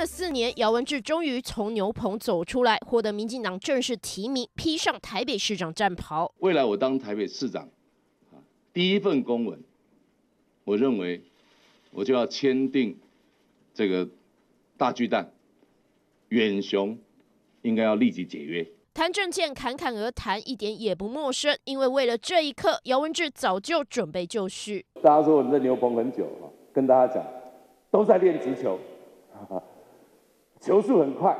看了四年，姚文智终于从牛棚走出来，获得民进党正式提名，披上台北市长战袍。未来我当台北市长，第一份公文，我认为我就要签订这个大巨蛋，远雄应该要立即解约。谈政见侃侃而谈，一点也不陌生，因为为了这一刻，姚文智早就准备就绪。大家说我在牛棚很久了，跟大家讲，都在练直球。球速很快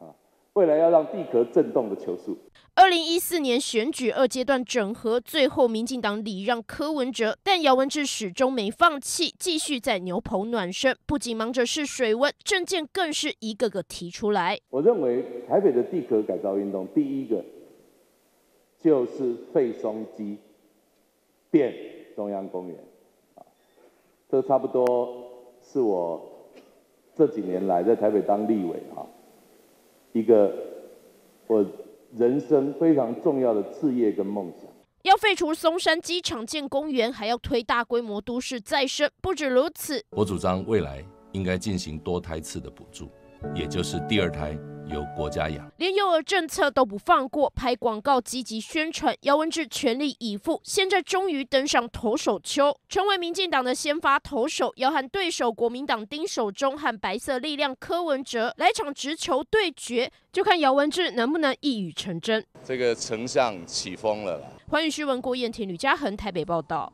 啊！未来要让地壳震动的球速。二零一四年选举二阶段整合，最后民进党礼让柯文哲，但姚文智始终没放弃，继续在牛棚暖身，不仅忙着试水温，政见更是一个个提出来。我认为台北的地壳改造运动，第一个就是废松基变中央公园啊，这差不多是我。这几年来在台北当立委哈，一个我人生非常重要的事业跟梦想。要废除松山机场建公园，还要推大规模都市再生。不止如此，我主张未来应该进行多胎次的补助，也就是第二胎。由国家养，连幼儿政策都不放过，拍广告积极宣传，姚文智全力以赴，现在终于登上投手丘，成为民进党的先发投手，要和对手国民党丁守中和白色力量柯文哲来场直球对决，就看姚文智能不能一语成真。这个丞相起风了。欢迎徐文国燕婷吕嘉恒台北报道。